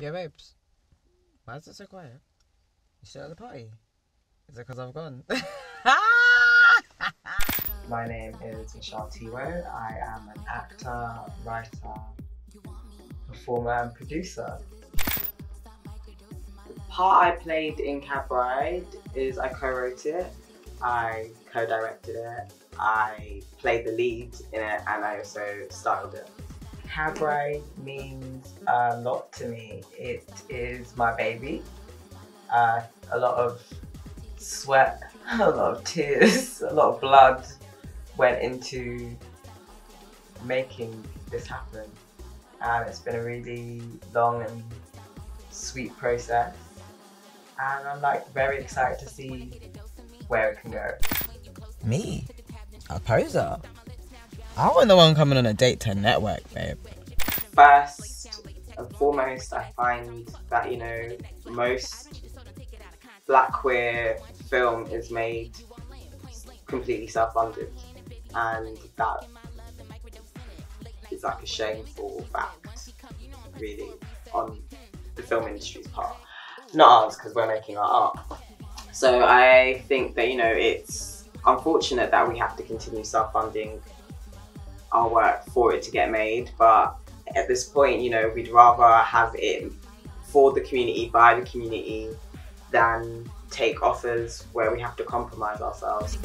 Yeah, babes. Why is it so quiet? You still at the party? Is it because I've gone? My name is Michelle Tiwo. I am an actor, writer, performer, and producer. The part I played in Cab Ride is I co-wrote it, I co-directed it, I played the lead in it, and I also styled it. Cab Ride means a lot to me. It is my baby. Uh, a lot of sweat, a lot of tears, a lot of blood went into making this happen. And it's been a really long and sweet process. And I'm like very excited to see where it can go. Me? A poser? I want the one coming on a date to network, babe. First and foremost, I find that, you know, most black queer film is made completely self-funded. And that is like a shameful fact really on the film industry's part. Not ours because we're making our art. So i think that you know it's unfortunate that we have to continue self-funding our work for it to get made but at this point you know we'd rather have it for the community by the community than take offers where we have to compromise ourselves